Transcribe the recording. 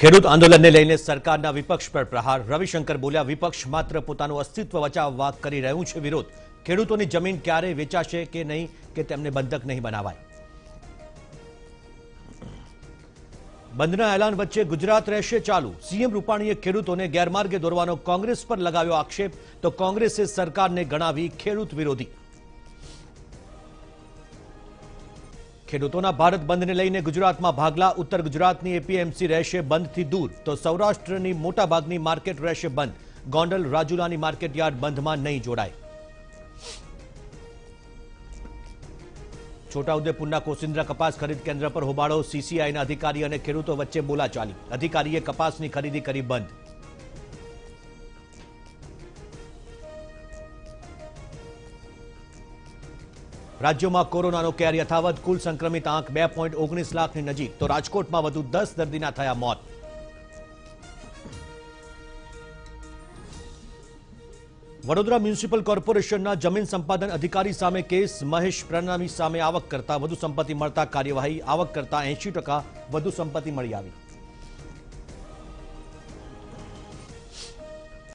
ખેડૂત આંદોલનને લઈને સરકારના વિપક્ષ પર પ્રહાર રવિશંકર બોલ્યા વિપક્ષ માત્ર પોતાનું અસ્તિત્વ બચાવવા કરી રહ્યું છે વિરોધ ખેડૂતોની જમીન ક્યારે વેચાશે કે નહીં કે તેમને બંધક નહીં બનાવાય બંધના એલાન વચ્ચે ગુજરાત રહેશે ચાલુ સીએમ રૂપાણીએ ખેડૂતોને ગેરમાર્ગે દોરવાનો કોંગ્રેસ પર લગાવ્યો આક્ષેપ તો કોંગ્રેસે સરકારને ગણાવી ખેડૂત વિરોધી ખેડૂતોના ભારત બંધને લઈને ગુજરાતમાં ભાગલા ઉત્તર ગુજરાતની એપીએમસી રહેશે બંધથી દૂર તો સૌરાષ્ટ્રની મોટાભાગની માર્કેટ રહેશે બંધ ગોંડલ રાજુલાની માર્કેટ યાર્ડ બંધમાં નહીં જોડાય છોટાઉદેપુરના કોસિન્દ્રા કપાસ ખરીદ કેન્દ્ર પર હોબાળો સીસીઆઈના અધિકારી અને ખેડૂતો વચ્ચે બોલાચાલી અધિકારીએ કપાસની ખરીદી કરી બંધ રાજ્યમાં કોરોનાનો કેર યથાવત કુલ સંક્રમિત આંક બે પોઈન્ટ ઓગણીસ લાખની નજીક તો રાજકોટમાં વધુ દસ દર્દીના થયા મોત વડોદરા મ્યુનિસિપલ કોર્પોરેશનના જમીન સંપાદન અધિકારી સામે કેસ મહેશ પ્રણામી સામે આવક કરતા વધુ સંપત્તિ મળતા કાર્યવાહી આવક કરતા એંશી વધુ સંપત્તિ મળી આવી